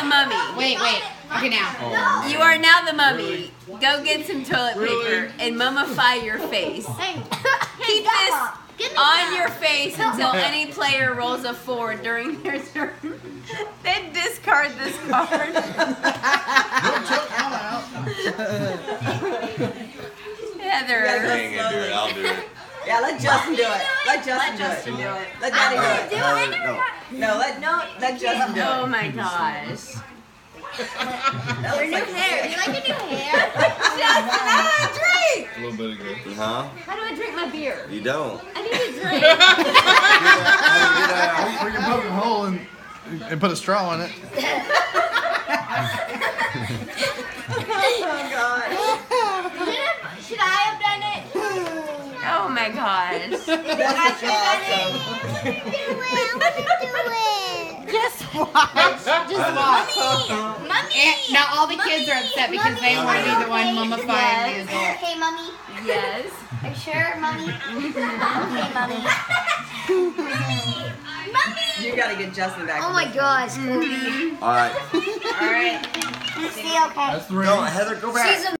the mummy. Wait, wait. Okay, now. Oh, You are now the mummy. Go get some toilet paper and mummify your face. Hey, Keep this on your face until any player rolls a four during their turn. then discard this card. Heather. Dang it, dude. I'll do it. Yeah, let Justin do it. Let Justin, Justin do do it. it. Let Daddy do it. Heather, no. No, let no, let Justin do Oh my gosh. That looks like hair. You like your new hair? Justin, I want to drink. A little bit ago. Huh? How do I drink my beer? You don't. I need a drink. Get out. We can poke a hole and, and put a straw in it. Oh oh my gosh. That's awesome. Just Just watch. Mommy. And now all the kids are upset because they want to be the one mummifying the adult. Okay, mommy. Yes. Are you sure, mommy? okay, mommy. mommy. You gotta get Justin back. Oh in my this gosh, Kobe. All right. All right. Stay okay. That's three. Go, Heather, go back. She's a